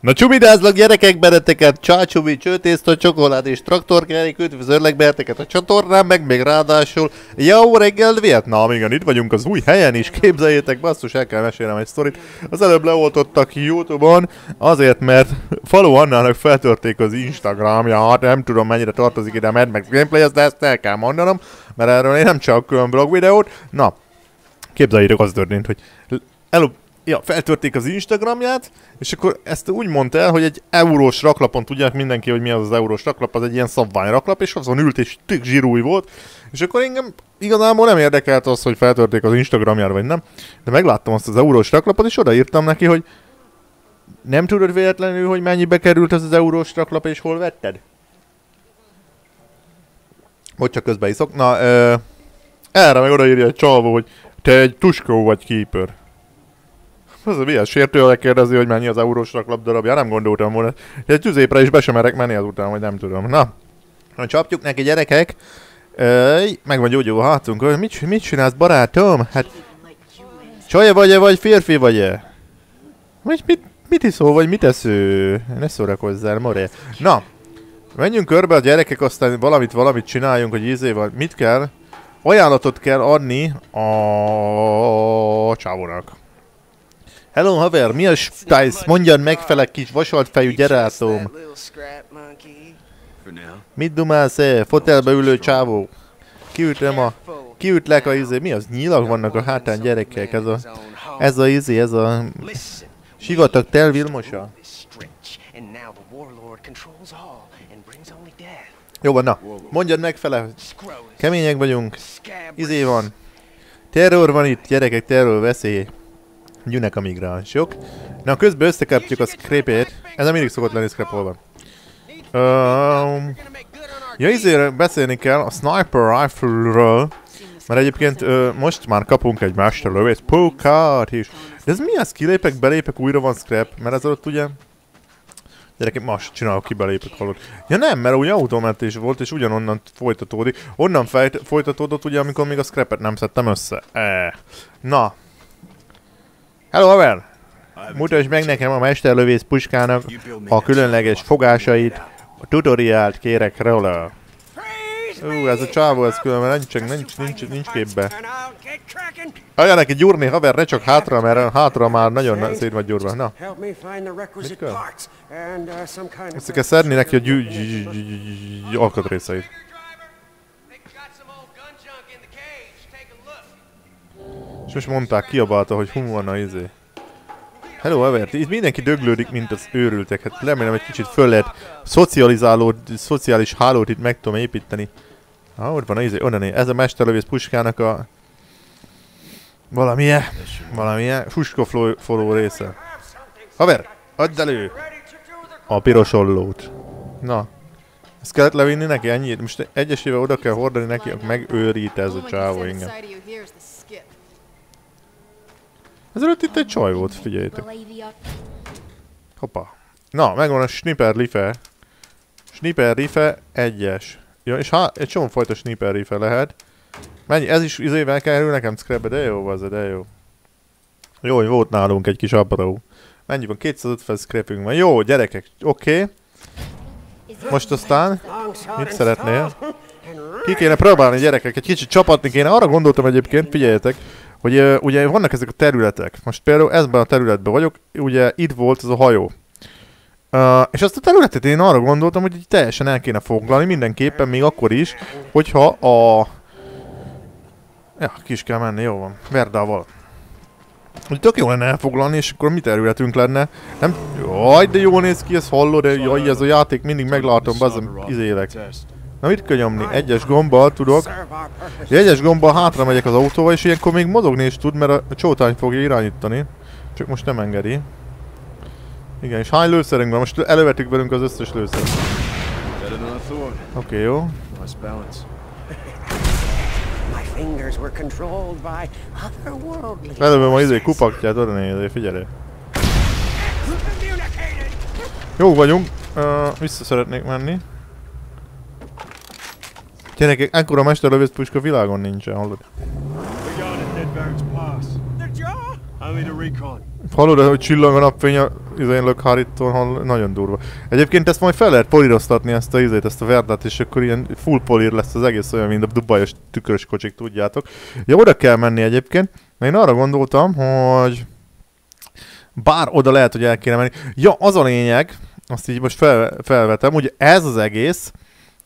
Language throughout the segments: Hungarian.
Na csubidázlak gyerekek benneteket, csácsubi, csőtészta, csokolád és traktorkerék, üdvözöllek benneteket a csatornán, meg még ráadásul jó reggel Vietnám, igen, itt vagyunk az új helyen is, képzeljétek, basszus, el kell mesélnem egy sztorit. Az előbb leoltottak Youtube-on, azért, mert Falu Annának feltörték az Instagramját, nem tudom mennyire tartozik ide a Mad Max Gameplay, de ezt el kell mondanom, mert erről én nem csak külön blog videót. Na, képzeljétek, az történt, hogy előbb ja, feltörték az Instagramját, és akkor ezt úgy mondta el, hogy egy eurós raklapon, tudják mindenki, hogy mi az az eurós raklap, az egy ilyen szabványraklap, és azon ült, és tök zsírúj volt, és akkor engem igazából nem érdekelt az, hogy feltörték az Instagramjára, vagy nem, de megláttam azt az eurós raklapot, és odaírtam neki, hogy nem tudod véletlenül, hogy mennyibe került ez az eurós raklap, és hol vetted? Hogy csak közben iszok. Na, ö, erre meg odaírja egy csalvó, hogy te egy tuskó vagy keeper. Ez a milyen sértő, kérdezi, hogy mennyi az eurós raklap darabja. Nem gondoltam volna. Egy tüzépre is be sem merek menni azután, vagy nem tudom. Na, na csapjuk neki gyerekek. Öj, meg van gyógyulva hátunk. Mit, mit csinálsz barátom? Hát csaja vagy-e, vagy férfi vagy-e? Mit, mit, mit iszol, vagy mit esző? Ne szórakozzál, more. Na, menjünk körbe a gyerekek, aztán valamit, valamit csináljunk, hogy izé van. Mit kell? Ajánlatot kell adni a csávónak. Hello haver, mi a stájsz? Mondjad megfelek kis vasalt fejű gyerátom. Mit dumálsz -e? Fotelbe ülő csávó. Kiütlem a... Kiütlek a izé... Mi az? Nyilak vannak a hátán gyerekek. Ez a... Ez a izé, ez a... Sivatag tel Vilmosa. Jó van, na. Mondjad megfele. Kemények vagyunk. Izé van. Terror van itt, gyerekek, terror, veszély. Jönnek a migránsok. Na, közben összekapjuk a scrapét. Ez mindig szokott lenni scrapolva. Um, ja, izére beszélni kell a sniper rifle-ről. Mert egyébként uh, most már kapunk egy mesterlövész pókát is. De ez mi az? Kilépek, belépek, újra van scrap? Mert ez alatt ugye... Gyerekek, most csinálok ki, belépek halott. Ja nem, mert ugye automentés volt, és ugyanonnan folytatódik. Onnan folytatódott ugye, amikor még a scrapet nem szedtem össze. Eh. Na, Hello, haver! Mutasd meg nekem a mesterlövész puskának a különleges fogásait. A tutoriált kérek róla. Ú, ez a csávó, ez különben nincs, nincs, nincs, nincs képbe. Ajja neki gyúrni, haver, ne csak hátra, mert hátra már nagyon szét vagy gyúrva. Na. Mit kell? Össze kell szedni neki a gyű... alkatrészeit. Most mondták, kiabálta, hogy hum van a izé. Hello, Evert. Itt mindenki döglődik, mint az őrültek. Hát remélem egy kicsit föl lehet szocializáló, szociális hálót itt meg tudom építeni. Ah, ott van a izé, onnan Ez a mesterlövész puskának a... Valamilyen, valamilyen fuskafoló része. Haver, add elő! A piros ollót. Na. Ezt kellett levinni neki ennyit? Most egyesével oda kell hordani neki, megőrít ez a csávó engem. Ezelőtt itt egy csaj volt, figyeljétek. Hoppa. Na, megvan a Sniper Rife. Sniper Rife egyes. Ja, és ha egy csomó fajta Sniper Rife lehet. Mennyi, ez is izével kerül nekem scrapbe, de jó az, de jó. Jó, hogy volt nálunk egy kis apró. Mennyi van? 250 scrapünk van. Jó, gyerekek, oké. Okay. Most aztán, mit szeretnél? Ki kéne próbálni gyerekek, egy kicsit csapatni kéne. Arra gondoltam egyébként, figyeljetek, hogy ugye vannak ezek a területek. Most például ezben a területben vagyok, ugye itt volt ez a hajó. Uh, és azt a területet én arra gondoltam, hogy így teljesen el kéne foglalni, mindenképpen, még akkor is, hogyha a... Ja, ki kell menni, jó van. Verdával. Hogy tök jó lenne elfoglalni, és akkor mi területünk lenne. Nem... Jaj, de jól néz ki, ez hallod, jaj, ez a játék mindig meglátom, bazzem, izélek. Na mit kell nyomni? Egyes gombbal tudok. Egyes gombbal hátra megyek az autóval, és ilyenkor még mozogni is tud, mert a csótány fogja irányítani. Csak most nem engedi. Igen, és hány lőszerünk van? Most elővettük velünk az összes lőszer. Oké, okay, jó. Előbb ma izé kupakját oda nézni, figyelj. Jó vagyunk. Uh, vissza szeretnék menni. Gyerekek, ekkora mesterlövész puska világon nincsen, hallod? Hallod, hogy csillag a napfény a izén hall nagyon durva. Egyébként ezt majd fel lehet políroztatni ezt a izét, ezt a verdát, és akkor ilyen full polír lesz az egész olyan, mint a dubajos tükrös kocsik, tudjátok. Ja, oda kell menni egyébként, mert én arra gondoltam, hogy bár oda lehet, hogy el kéne menni. Ja, az a lényeg, azt így most fel, felvetem, hogy ez az egész,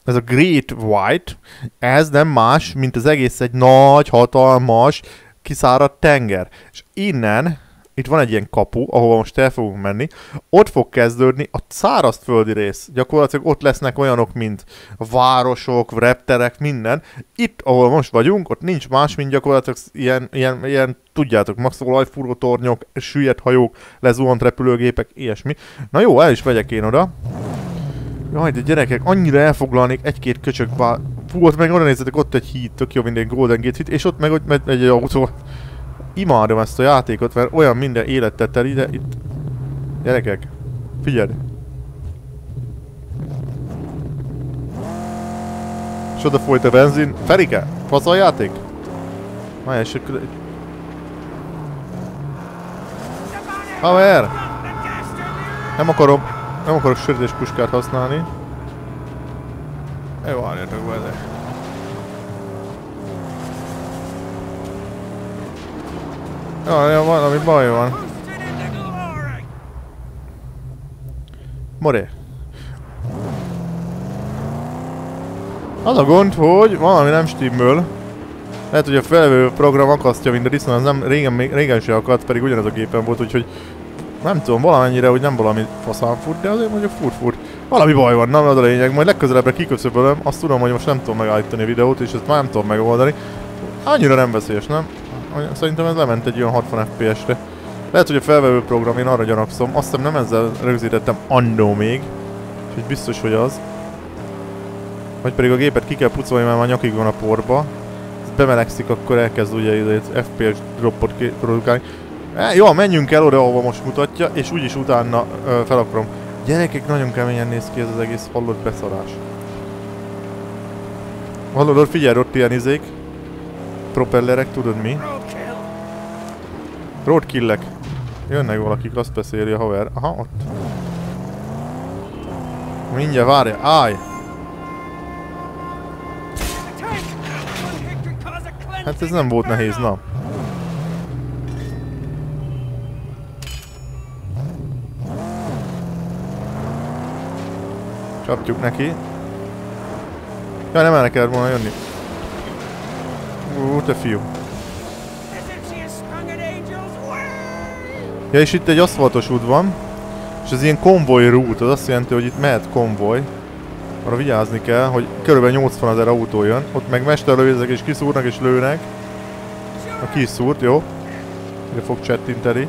ez a Great White, ez nem más, mint az egész egy nagy, hatalmas, kiszáradt tenger. És innen, itt van egy ilyen kapu, ahova most el fogunk menni, ott fog kezdődni a szárazföldi rész. Gyakorlatilag ott lesznek olyanok, mint városok, repterek, minden. Itt, ahol most vagyunk, ott nincs más, mint gyakorlatilag ilyen, ilyen, ilyen tudjátok, max olajfúró tornyok, süllyedt hajók, lezuhant repülőgépek, ilyesmi. Na jó, el is megyek én oda. Jaj, de gyerekek, annyira elfoglalnék egy-két köcsök bár... Fú, ott meg oda nézzetek, ott egy híd, tök jó, minden Golden Gate híd, és ott meg ott megy egy autó. Imádom ezt a játékot, mert olyan minden életet teli, de itt... Gyerekek, figyelj! És oda folyt a benzin. Ferike, fasz a játék? Várj, és akkor... Haver! Nem akarom, nem akarok sördés puskát használni. Jó, várjatok vele. Ja, ja, valami baj van. Moré. Az a gond, hogy valami nem stimmel. Lehet, hogy a felvő program akasztja minden disznó, az nem régen, régen se akadt, pedig ugyanaz a gépen volt, úgyhogy nem tudom, valamennyire, hogy nem valami faszán fut, de azért mondjuk fut fut. Valami baj van, nem az a lényeg, majd legközelebbre kiköszöbölöm, azt tudom, hogy most nem tudom megállítani a videót, és ezt már nem tudom megoldani. Annyira nem veszélyes, nem? Szerintem ez lement egy olyan 60 FPS-re. Lehet, hogy a felvevő program, én arra gyanakszom. Azt hiszem nem ezzel rögzítettem annó még. Úgyhogy biztos, hogy az. Vagy pedig a gépet ki kell pucolni, mert már nyakig van a porba. Ez bemelegszik, akkor elkezd ugye FPS droppot produkálni. E, jó, menjünk el oda, ahova most mutatja, és úgyis utána ö, fel akarom. Gyerekek, nagyon keményen néz ki ez az egész hallott beszarás. Hallod, ott figyelj, ott ilyen izék. Propellerek, tudod mi? Roadkillek. Jönnek valakik, azt beszéli a haver. Aha, ott. Mindjárt, várja, állj! Hát ez nem volt nehéz, na. Csapjuk neki. Ja, nem erre kellett volna jönni. Ú, te fiú. Ja, és itt egy aszfaltos út van. És ez ilyen konvoj rút, az azt jelenti, hogy itt mehet konvoj. Arra vigyázni kell, hogy körülbelül 80 ezer autó jön. Ott meg mesterlövézek és kiszúrnak és lőnek. A kiszúrt, jó. Ide fog csettinteni.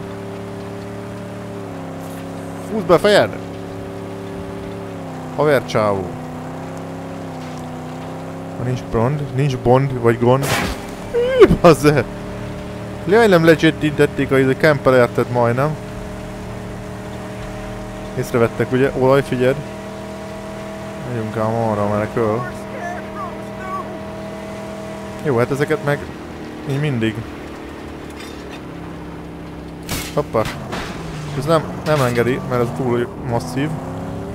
Fúzd be fejed! Haver csávó. Ha nincs bond, nincs bond, vagy gond. Bazze! Jaj, nem lecsettintették a kemperertet majdnem. Észrevettek ugye, olaj, figyeld. Megyünk ám arra, öl. Jó, hát ezeket meg így mindig. Hoppá. Ez nem, nem engedi, mert ez túl masszív.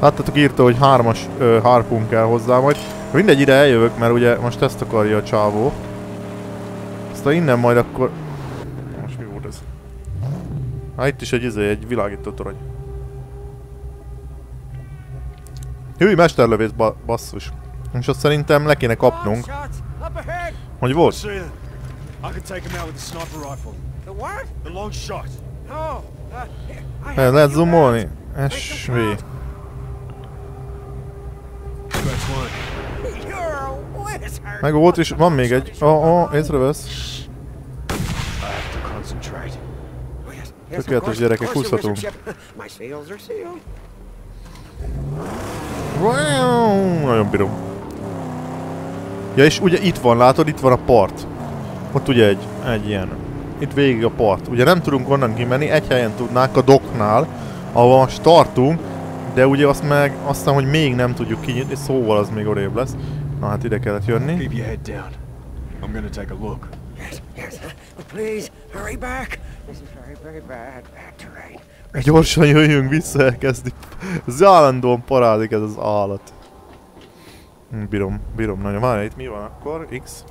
Láttatok írta, hogy hármas ö, harpun kell hozzá majd. Mindegy, ide eljövök, mert ugye most ezt akarja a csávó. Aztán innen majd akkor... Most mi volt ez? Hát itt is egy izé, egy világító torony. Hű, mesterlövész ba basszus. És azt szerintem le kéne kapnunk. Hogy volt? El lehet zoomolni? SV. Meg volt is, van még egy. Ó, oh, oh, észrevesz. Tökéletes gyerekek, húzhatunk. Wow, nagyon bírom. Ja és ugye itt van, látod, itt van a part. Ott ugye egy, egy ilyen. Itt végig a part. Ugye nem tudunk onnan kimenni, egy helyen tudnánk a doknál, ahol most tartunk, de ugye azt meg, azt hiszem, hogy még nem tudjuk kinyitni, szóval az még odébb lesz. Na hát ide kellett jönni. Keep your head down. I'm gonna take a look. Yes, yes. Please, hurry back. This is very, very bad, bad terrain. Gyorsan jöjjünk vissza, elkezdi. Ez állandóan parádik ez az állat. Hm, Bírom, bírom nagyon. Várj, itt mi van akkor? X.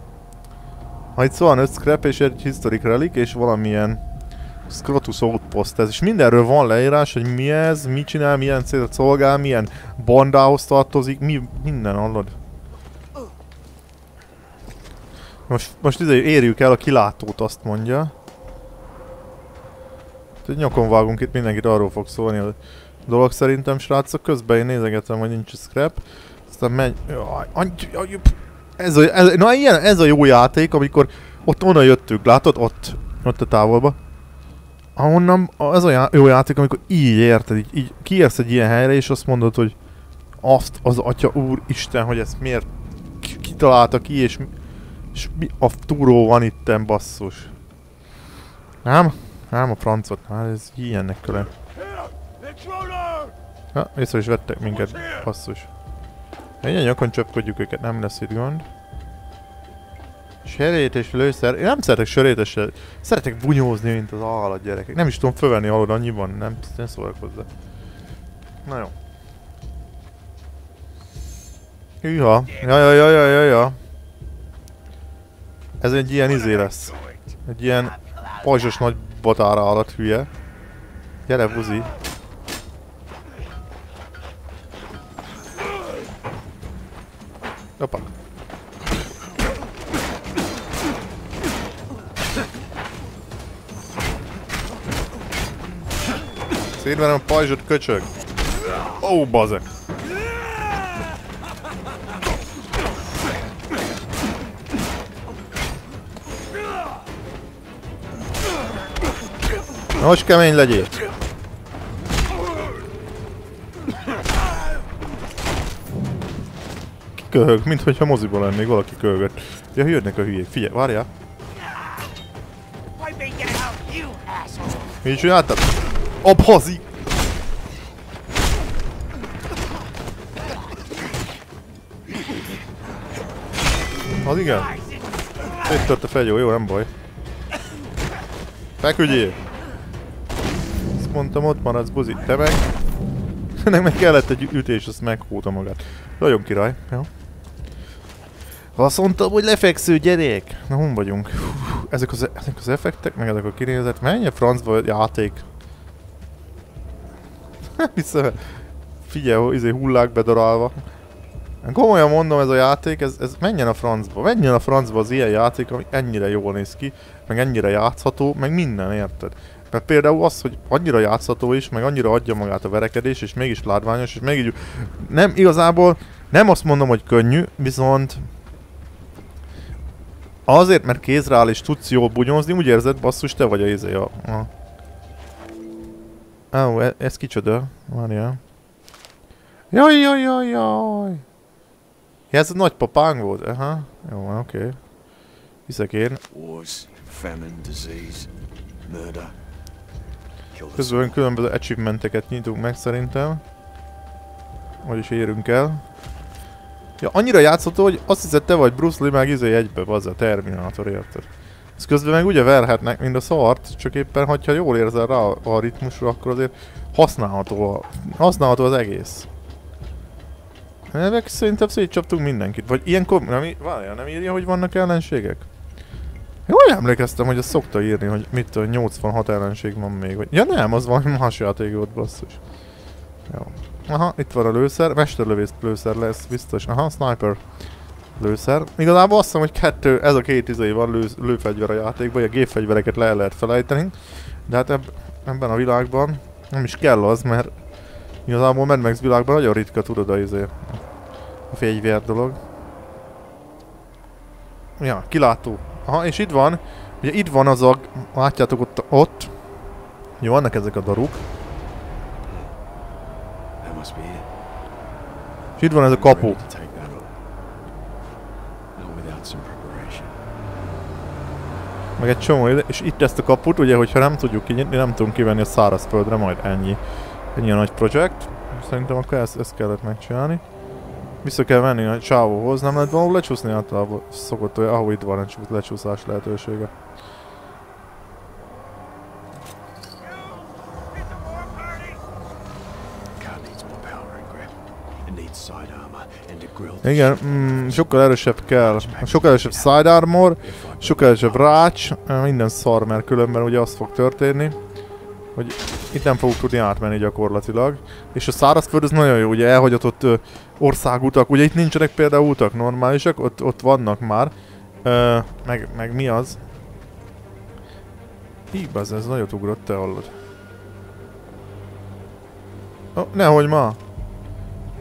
Ha itt szóval 5 scrap és egy historic relic és valamilyen Scrotus Outpost ez, és mindenről van leírás, hogy mi ez, mit csinál, milyen célt szolgál, milyen bandához tartozik, mi, minden hallod. Most, most ide érjük el a kilátót, azt mondja. Úgyhogy nyakon vágunk itt, mindenkit arról fog szólni a dolog szerintem, srácok. Közben én nézegetem, hogy nincs scrap. Aztán megy... Jaj, ez a, ez, na ilyen, ez a jó játék, amikor ott onnan jöttünk, látod? Ott, ott a távolba. Ahonnan az já- jó játék, amikor így érted, így, így kiérsz egy ilyen helyre, és azt mondod, hogy azt az atya úr Isten, hogy ezt miért ki- kitalálta ki, és, és mi a túró van itten, basszus. Nem? Nem a francot, hát ez ilyennek köle. Ja, észre is vettek minket, basszus. Ilyen nyakon csöpködjük őket, nem lesz itt gond. Serét és lőszer. Én nem szeretek sörétes Szeretek bunyózni, mint az állat gyerekek. Nem is tudom fölvenni alól annyiban, nem, nem szólok hozzá. Na jó. Hűha. Ja, ja, ja, ja, ja, ja. Ez egy ilyen izé lesz. Egy ilyen pajzsos nagy batára alatt hülye. Gyere, buzi. Opa. Szétverem a pajzsot, köcsög. Ó, oh, bazek. Most kemény legyél. Kiköhög, mint hogyha moziban lennék, valaki köhögött. Ja, jönnek a hülyék. Figyelj, várjál. Mi csináltad? A bazi! Az igen. Széttört a fegyó, jó, nem baj. Feküdjél! Azt mondtam, ott maradsz, buzi. Te meg? Ennek meg kellett egy ütés, azt meghúta magát. Nagyon király, jó. Azt mondtam, hogy lefeksző gyerek! Na, hon vagyunk? Hú, ezek, az, ezek az effektek, meg ezek a kinézet, menj a francba játék. Vissza, figyelj, izé hullák bedarálva. Komolyan mondom, ez a játék, ez, ez menjen a francba. Menjen a francba az ilyen játék, ami ennyire jól néz ki, meg ennyire játszható, meg minden, érted? Mert például az, hogy annyira játszható is, meg annyira adja magát a verekedés, és mégis látványos, és mégis nem igazából, nem azt mondom, hogy könnyű, viszont Azért, mert kézre áll és tudsz jól bunyózni, úgy érzed, basszus, te vagy a izé a... a... Ó, e ez kicsoda? Várjál. Jaj, jaj, jaj, jaj. Ja, ez a nagypapánk volt, aha. Jó oké. Okay. Hiszek én. Közben különböző achievementeket nyitunk meg szerintem. Vagyis érünk el. Ja, annyira játszható, hogy azt hiszed te vagy Bruce Lee meg izé egybe, az a Terminátor, érted? Ez közben meg ugye verhetnek, mint a szart, csak éppen, hogyha jól érzel rá a ritmusra, akkor azért használható, a, használható az egész. Ezek szerintem szétcsaptunk mindenkit. Vagy ilyenkor, nem, várjál, nem írja, hogy vannak ellenségek? Jól emlékeztem, hogy azt szokta írni, hogy mit tudom, 86 ellenség van még. Vagy... Ja nem, az valami más játék volt, basszus. Jó. Aha, itt van a lőszer, mesterlövész lőszer lesz, biztos. Aha, sniper lőszer. Igazából azt hiszem, hogy kettő, ez a két izé van lő, lőfegyver a játékban, a gépfegyvereket le lehet felejteni. De hát eb, ebben a világban nem is kell az, mert igazából Mad Max világban nagyon ritka tudod a izé. A fegyver dolog. Ja, kilátó. Aha, és itt van, ugye itt van az a, látjátok ott, ott. Jó, vannak ezek a daruk. És itt van ez a kapu. Meg egy csomó, ide- és itt ezt a kaput, ugye, hogyha nem tudjuk kinyitni, nem tudunk kivenni a szárazföldre, majd ennyi. Ennyi a nagy projekt. Szerintem akkor ezt, ezt kellett megcsinálni. Vissza kell venni a csávóhoz, nem lehet valahol lecsúszni általában szokott olyan, ahol itt van egy csú- lecsúszás lehetősége. need side armor and a grill. Igen, mm, sokkal erősebb kell. Sokkal erősebb side armor, sokkal erősebb rács, minden szar, mert különben ugye az fog történni, hogy itt nem fogunk tudni átmenni gyakorlatilag. És a szárazföld az nagyon jó, ugye elhagyott ott ö, országutak, ugye itt nincsenek például utak normálisak, ott, ott vannak már. Ö, meg, meg mi az? Igaz, ez nagyot ugrott, te hallod. Oh, nehogy ma!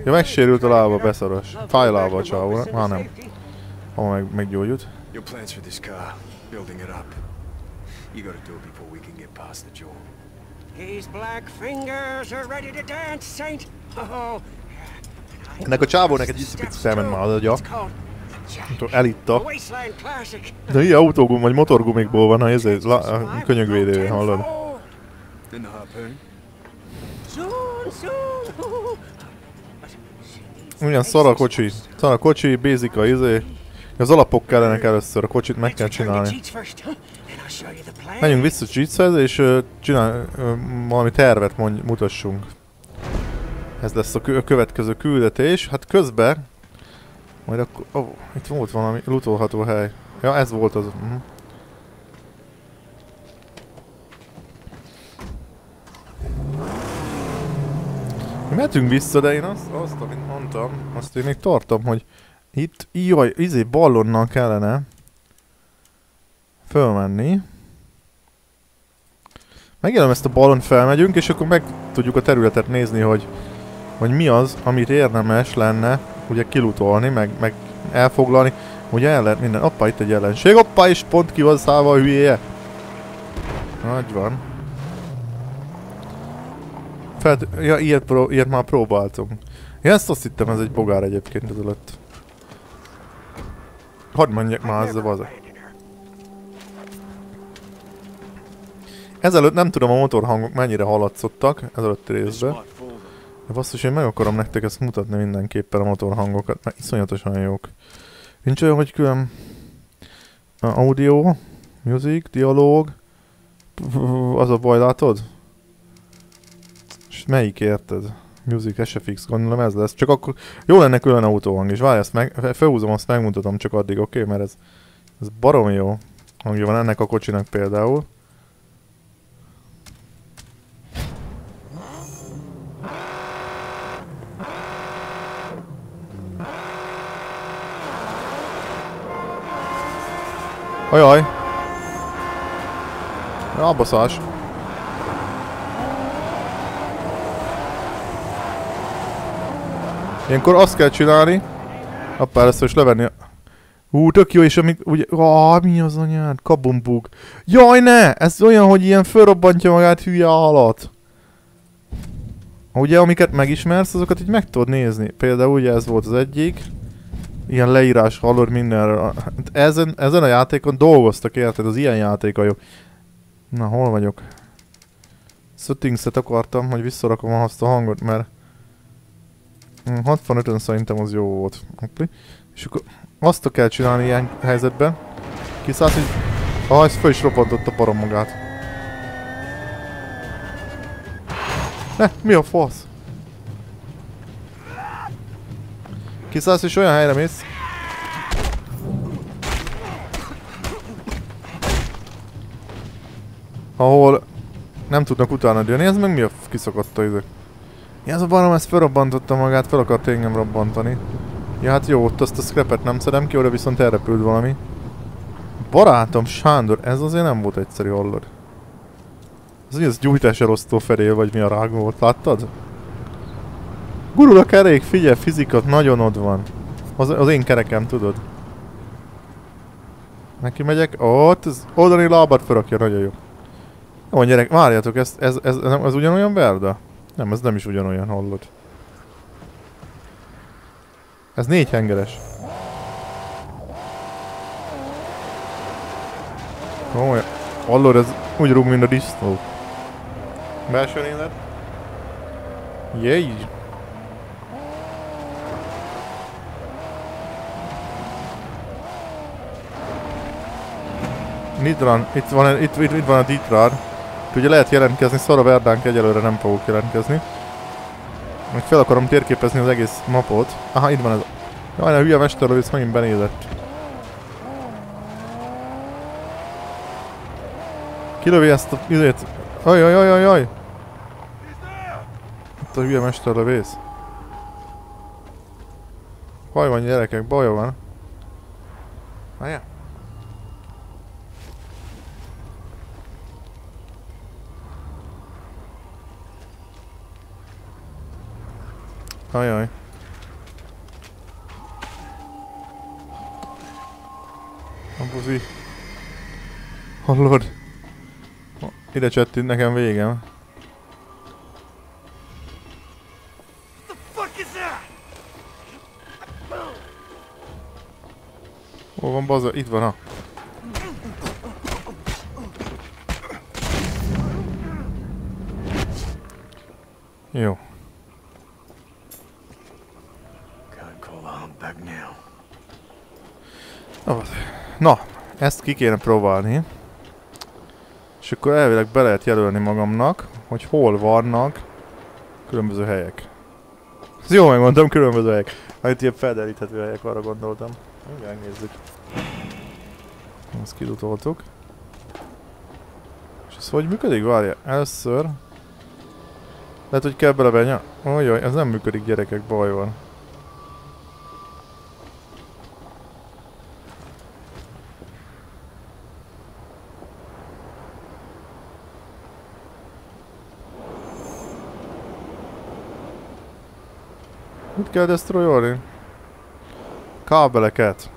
Ja, megsérült a lába, beszaros. Fáj lába a csávónak, már nem. Ha meg, meggyógyult. Your plans for this car, building it up. You gotta do it before we can get past the jaw. His black fingers are ready to dance, Saint. Oh. Ennek a csávónak egy icipicit elment már az agya. Elitta. De ilyen autógum vagy motorgumikból van, ha ez egy la- a könyögvédő, hallod? Ugyan szar a kocsi. Szar a kocsi, basic a izé. Az alapok kellenek először, a kocsit meg kell csinálni. Menjünk vissza Cheatshez, és uh, csinál, uh, valami tervet mondj, mutassunk. Ez lesz a, kö- a következő küldetés. Hát közben... Majd akkor... Oh, itt volt valami lutolható hely. Ja, ez volt az. Uh-huh. Mi mehetünk vissza, de én azt, azt, amit mondtam, azt én még tartom, hogy itt, jaj, izé ballonnal kellene fölmenni. Megjelöm ezt a ballon felmegyünk, és akkor meg tudjuk a területet nézni, hogy, hogy mi az, amit érdemes lenne ugye kilutolni, meg, meg elfoglalni. Ugye el lehet minden... Oppa, itt egy ellenség. Oppa, és pont ki van szállva a hülyéje. Nagy van. Fel, ja, ilyet, pró, ilyet már próbáltunk. Ja, ezt azt hittem, ez egy bogár egyébként ezelőtt. Hadd mondjak már ezzel az. Ezelőtt nem tudom a motorhangok mennyire hallatszottak, ezelőtti This részben. De basszus, én meg akarom nektek ezt mutatni mindenképpen a motorhangokat, mert iszonyatosan jók. Nincs olyan, hogy külön audio, music, dialóg, az a baj, látod? És melyik érted? Music, SFX, gondolom ez lesz. Csak akkor jó lenne külön autóhang is. Várj, ezt meg, fe- felhúzom, azt megmutatom csak addig, oké? Okay? Mert ez, ez barom jó hangja van ennek a kocsinak például. Ajaj! Ja, baszás. Ilyenkor azt kell csinálni. Hoppá, először is levenni. Hú, tök jó, és amíg ugye... Ah, mi az anyád? Kabumbug. Jaj, ne! Ez olyan, hogy ilyen fölrobbantja magát hülye állat. Ugye, amiket megismersz, azokat így meg tudod nézni. Például ugye ez volt az egyik. Ilyen leírás hallod mindenről. Hát Ezen, ezen a játékon dolgoztak, érted? Az ilyen játékajok. Na, hol vagyok? Settingset akartam, hogy visszarakom azt a hangot, mert... Hm, 65-ön szerintem az jó volt. És akkor azt kell csinálni ilyen helyzetben. Kiszállsz, hogy... Ah, ez föl is robbantott a barom magát. Ne, mi a fasz? Kiszállsz és olyan helyre mész. Ahol nem tudnak utána jönni, ez meg mi a kiszakadt a izé? Ja, ez a barom, ez felrobbantotta magát, fel akart engem robbantani. Ja, hát jó, ott azt a scrapet nem szedem ki, oda viszont elrepült valami. Barátom, Sándor, ez azért nem volt egyszerű, hallod? Ez mi az gyújtás elosztó felél, vagy mi a rágó volt, láttad? Gurul a kerék, figyelj, fizikat nagyon ott van. Az, az én kerekem, tudod. Neki megyek, ott, ez oldani lábat felrakja, nagyon jó. Jó, gyerek, várjatok, ez, ez, ez, ez, ez ugyanolyan Verda? Nem, ez nem is ugyanolyan, hallod. Ez négy hengeres. Ó, hallod, ez úgy rúg, mint a disznó. Belső élet. Jéj! Nitran, itt van, itt, itt, itt van a Ditrar. Ugye lehet jelentkezni, szar a verdánk egyelőre nem fogok jelentkezni. Meg fel akarom térképezni az egész mapot. Aha, itt van ez. Jaj, a hülye mesterlősz megint benézett. Kilövi ezt a izét. Jaj, jaj, jaj, jaj, jaj. Itt a hülye mesterlövész. Baj van gyerekek, baj van. Várjál. Ajaj. A buzi. Hallod? Ide csöttint nekem végem. Hol van baza? Itt van a. Jó. Can't call a humpback now. Na, Na, ezt ki kéne próbálni. És akkor elvileg be lehet jelölni magamnak, hogy hol vannak különböző helyek. Ez jó megmondtam, különböző helyek. Hát ilyen felderíthető helyek, arra gondoltam. Igen, nézzük. Ezt kidutoltuk. És ez hogy működik? Várja, először... Lehet, hogy kell belevenya... Ojjaj, ez nem működik gyerekek, baj van. Kell destroyolni? Kábeleket.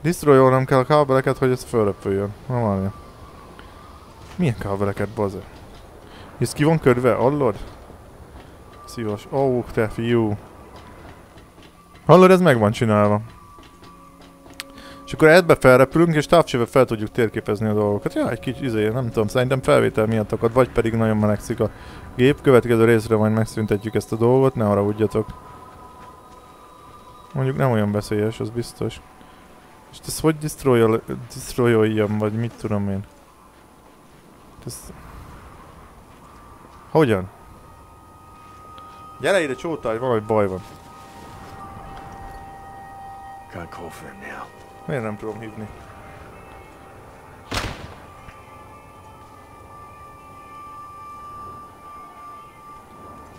Destroyolnom kell a kábeleket, hogy ez fölrepüljön. Na várja. Milyen kábeleket, baze? Ez ki van körve, hallod? Szívas. Ó, oh, te fiú. Hallod, ez meg van csinálva. És akkor ebbe felrepülünk, és távcsővel fel tudjuk térképezni a dolgokat. Ja, egy kicsit izé, nem tudom, szerintem felvétel miatt akad, vagy pedig nagyon melegszik a gép. Következő részre majd megszüntetjük ezt a dolgot, ne arra udjatok. Mondjuk nem olyan veszélyes, az biztos. És ezt hogy destroyol, destroyoljam, vagy mit tudom én? Ez... Hogyan? Gyere ide csótáj, valami baj van. For him now. Miért nem tudom hívni?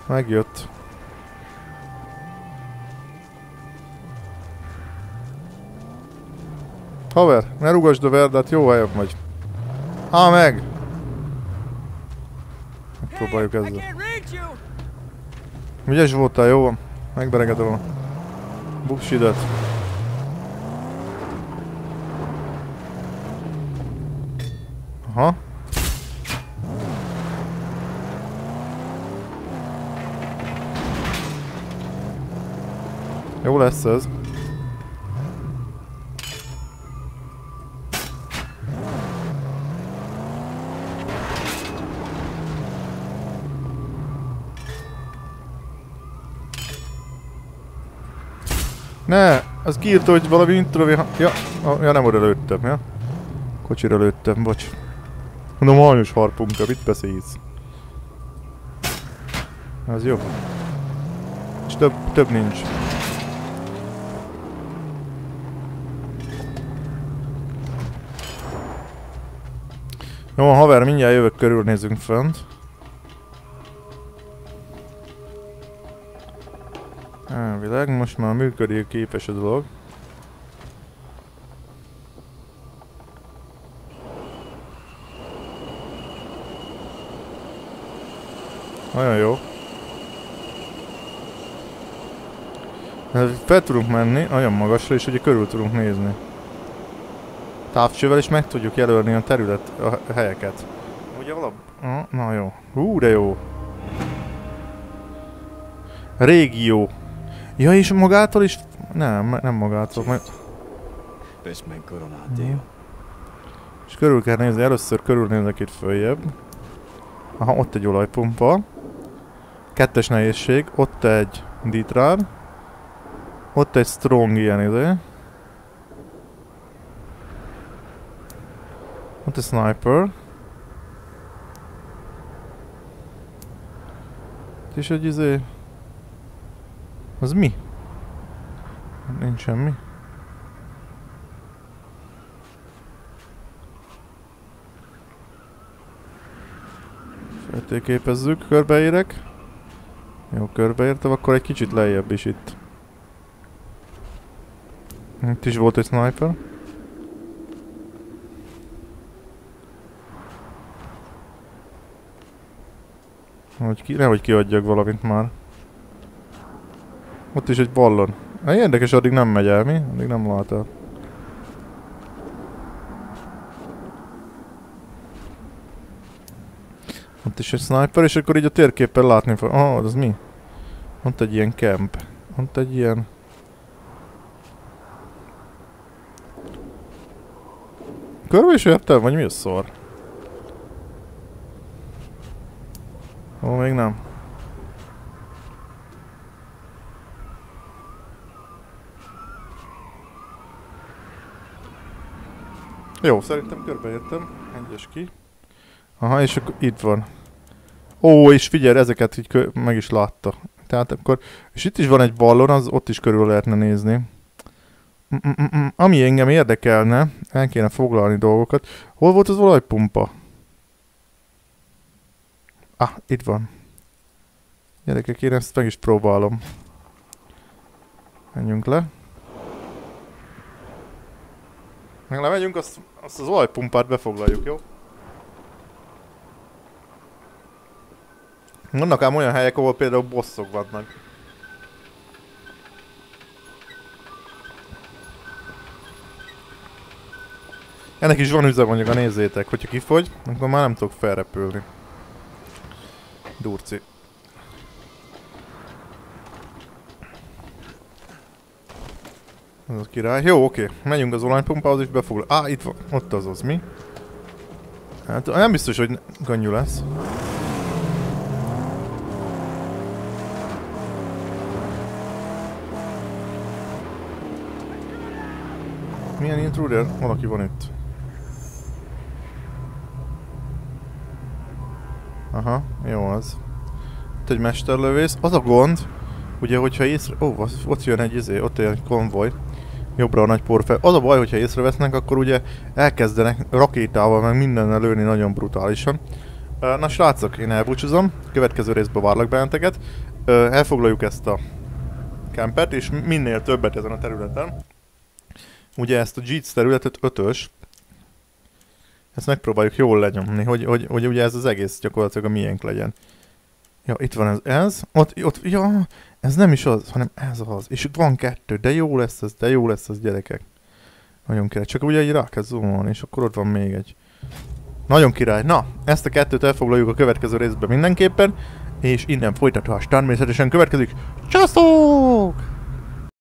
Megjött. Haver, ne rugasd a verdát, jó helyen vagy. Á, meg! Megpróbáljuk ezzel. Ügyes voltál, jó van. Megberegedem a buksidet. Aha. Jó lesz ez. Ne! Az kiírta, hogy valami introvi... Ja, ja nem oda lőttem, ja? Kocsira lőttem, bocs. Mondom, hajnos harpunka, mit beszélsz? Az jó. És több, több nincs. Jó, haver, mindjárt jövök, körülnézünk fönt. Elvileg, most már működik képes a dolog. Nagyon jó. Hát fel tudunk menni olyan magasra, és ugye körül tudunk nézni. Távcsővel is meg tudjuk jelölni a terület, a helyeket. Ugye alap... Na, na jó. Hú, de jó. Régió. Ja, és magától is... Nem, nem magától, our deal. És körül kell nézni, először körülnézek itt följebb. Aha, ott egy olajpumpa. Kettes nehézség, ott egy ditrár. Ott egy strong ilyen izé. Ott egy sniper. És egy izé... Az mi? Nincs semmi. Feltérképezzük, körbeérek. Jó, körbeértem, akkor egy kicsit lejjebb is itt. Itt is volt egy sniper. Hogy ki, nehogy kiadjak valamit már. Ott is egy ballon. Hát érdekes, addig nem megy el, mi? Addig nem lát el. Ott is egy sniper, és akkor így a térképen látni fog. Ah, az mi? Ott egy ilyen camp. Ott egy ilyen... Körbe is értem, vagy mi a szar? Ó, még nem. Jó, szerintem körbeértem. Egyes ki. Aha, és akkor itt van. Ó, és figyelj, ezeket így meg is látta. Tehát akkor... És itt is van egy ballon, az ott is körül lehetne nézni. Mm-mm-mm. Ami engem érdekelne, el kéne foglalni dolgokat. Hol volt az olajpumpa? Ah, itt van. Gyerekek, én ezt meg is próbálom. Menjünk le. Meg lemegyünk, azt, azt az olajpumpát befoglaljuk, jó? Vannak ám olyan helyek, ahol például bosszok vannak. Ennek is van üzemanyaga, nézzétek, hogyha kifogy, akkor már nem tudok felrepülni. Durci. Ez a király. Jó, oké. Menjünk az olajpumpához és befoglal. Á, itt van. Ott az az, mi? Hát nem biztos, hogy könnyű lesz. Milyen intruder? Valaki van itt. Aha, jó az. Itt egy mesterlövész. Az a gond, ugye, hogyha észre... Ó, oh, ott jön egy izé, ott jön egy konvoj. Jobbra a nagy porfel. Az a baj, hogyha észrevesznek, akkor ugye elkezdenek rakétával meg mindennel lőni nagyon brutálisan. Na srácok, én elbúcsúzom. Következő részben várlak benneteket. Elfoglaljuk ezt a kempet, és minél többet ezen a területen. Ugye ezt a JITS területet ötös, ezt megpróbáljuk jól lenyomni, hogy, hogy, hogy ugye ez az egész gyakorlatilag a miénk legyen. Ja, itt van ez, ez, ott, ott, ja, ez nem is az, hanem ez az. És itt van kettő, de jó lesz ez, de jó lesz ez gyerekek. Nagyon király, csak ugye így rá kell zoomolni, és akkor ott van még egy. Nagyon király. Na, ezt a kettőt elfoglaljuk a következő részben mindenképpen, és innen folytatás természetesen következik. Császok!